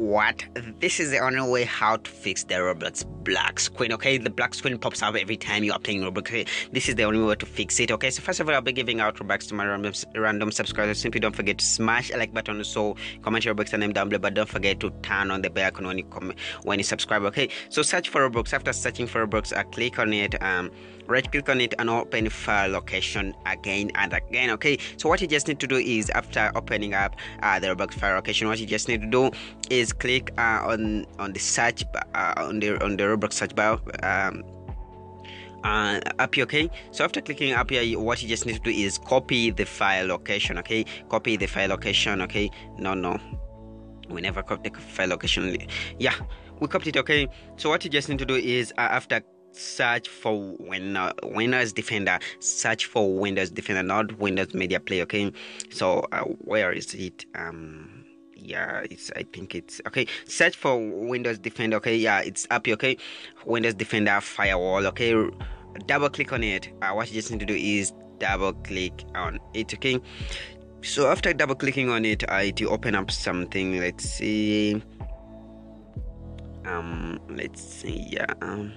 what? This is the only way how to fix the roblox black screen okay? The black screen pops up every time you are playing roblox okay? this is the only way to fix it okay? So first of all i'll be giving out robux to my random, random subscribers. Simply don't forget to smash a like button. So comment your robux name down below but don't forget to turn on the bell icon when you comment when you subscribe okay? So search for roblox. After searching for roblox i click on it um right click on it and open file location again and again okay? So what you just need to do is after opening up uh, the roblox file location what you just need to do is click uh, on on the search uh, on the on the roblox search bar um, uh, up here okay? So after clicking up here what you just need to do is copy the file location okay? Copy the file location okay? No no. We never copy the file location. Yeah we copied it okay? So what you just need to do is uh, after search for when uh, windows defender search for windows defender not windows media player okay? So uh, where is it? Um yeah it's i think it's okay. Search for windows defender okay? Yeah it's up here okay? Windows defender firewall okay? Double click on it. Uh, what you just need to do is double click on it okay? So after double clicking on it uh, it will open up something. Let's see. Um let's see yeah um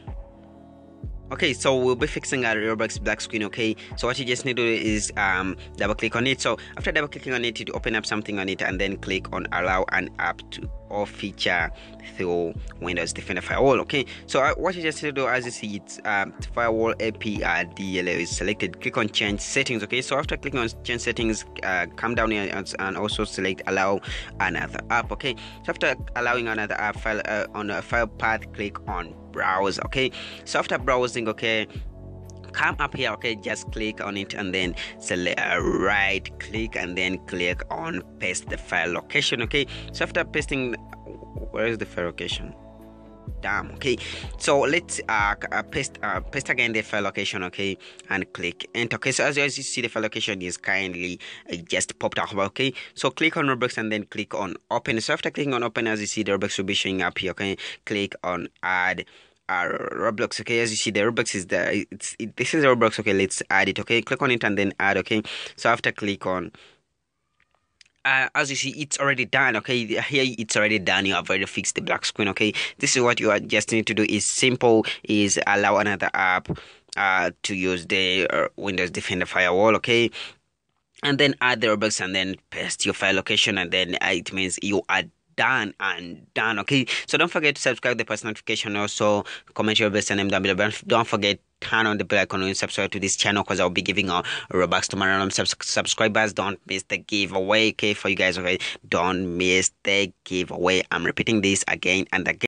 okay so we'll be fixing our roblox black screen okay? So what you just need to do is um, double click on it. So after double clicking on it you open up something on it and then click on allow an app to or feature through windows defender firewall okay? So uh, what you just need to do as you see it's um, firewall api DLL is selected click on change settings okay? So after clicking on change settings uh, come down here and, and, also select allow another app okay? So after allowing another app file uh, on a file path click on browse okay? So after browsing okay come up here okay just click on it and then select uh, right click and then click on paste the file location okay? So after pasting where is the file location? Damn okay. So let's uh, uh, paste uh, paste again the file location okay and click enter okay? So as, as you see the file location is kindly uh, just popped up okay? So click on roblox and then click on open. So after clicking on open as you see the roblox will be showing up here okay? Click on add uh, Roblox. Okay, as you see, the Roblox is there. It's it, this is Roblox. Okay, let's add it. Okay, click on it and then add. Okay, so after click on. Uh, as you see, it's already done. Okay, here it's already done. You have already fixed the black screen. Okay, this is what you are just need to do. is simple. Is allow another app uh, to use the uh, Windows Defender firewall. Okay, and then add the Roblox and then paste your file location, and then uh, it means you are done and done okay so don't forget to subscribe the post notification also comment your best name down below don't forget turn on the bell icon and subscribe to this channel because I'll be giving out Robux to my random subs- subscribers. Don't miss the giveaway, okay? For you guys, okay? Don't miss the giveaway. I'm repeating this again and again.